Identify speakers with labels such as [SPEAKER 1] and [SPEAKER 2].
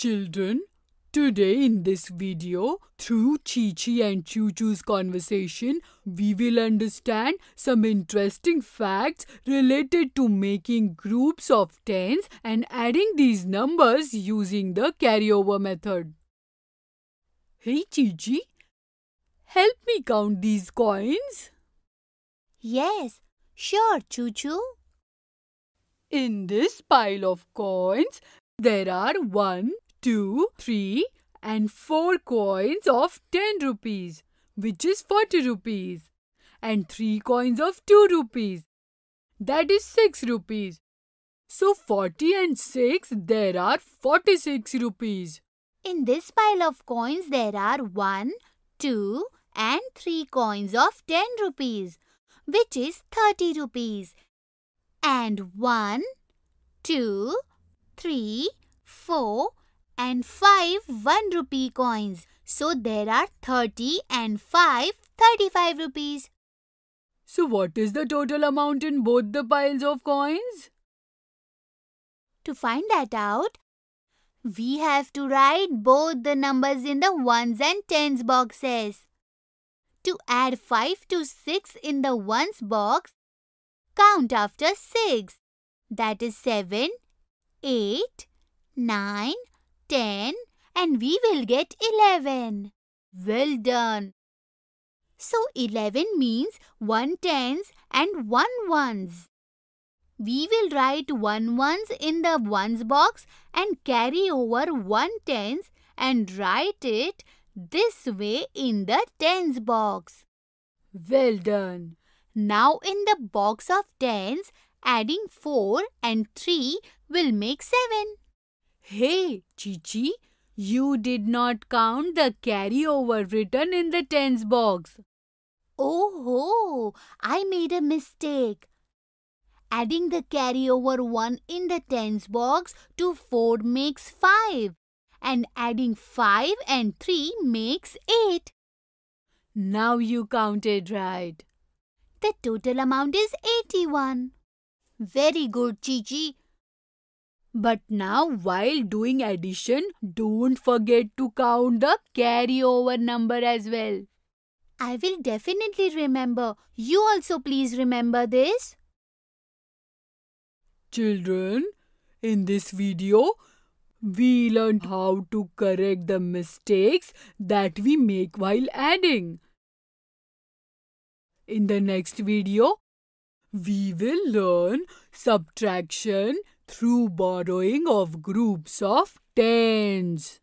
[SPEAKER 1] Children, today in this video, through Chi Chi and Choo Choo's conversation, we will understand some interesting facts related to making groups of tens and adding these numbers using the carryover method. Hey Chi Chi, help me count these coins.
[SPEAKER 2] Yes, sure, Choo Choo.
[SPEAKER 1] In this pile of coins, there are 1, 2, 3 and 4 coins of 10 rupees, which is 40 rupees, and 3 coins of 2 rupees, that is 6 rupees. So 40 and 6, there are 46 rupees.
[SPEAKER 2] In this pile of coins, there are 1, 2 and 3 coins of 10 rupees, which is 30 rupees. And 1, 2, 3, 4 and 5 1 rupee coins. So there are 30 and 5 35 rupees.
[SPEAKER 1] So what is the total amount in both the piles of coins?
[SPEAKER 2] To find that out, we have to write both the numbers in the ones and tens boxes. To add 5 to 6 in the ones box, count after 6. That is 7, 8, 9, 10 and we will get 11. Well done. So 11 means 1 tens and 1 ones. We will write 1 ones in the ones box and carry over 1 tens and write it this way in the tens box.
[SPEAKER 1] Well done.
[SPEAKER 2] Now in the box of tens, adding 4 and 3 will make 7.
[SPEAKER 1] Hey, Chichi, you did not count the carryover written in the tens box.
[SPEAKER 2] Oh, ho, I made a mistake. Adding the carryover 1 in the tens box to 4 makes 5 and adding 5 and 3 makes 8.
[SPEAKER 1] Now you counted right.
[SPEAKER 2] The total amount is 81. Very good, Chichi.
[SPEAKER 1] But now while doing addition, don't forget to count the carryover number as well.
[SPEAKER 2] I will definitely remember. You also please remember this.
[SPEAKER 1] Children, in this video, we learned how to correct the mistakes that we make while adding. In the next video, we will learn subtraction through borrowing of groups of tens.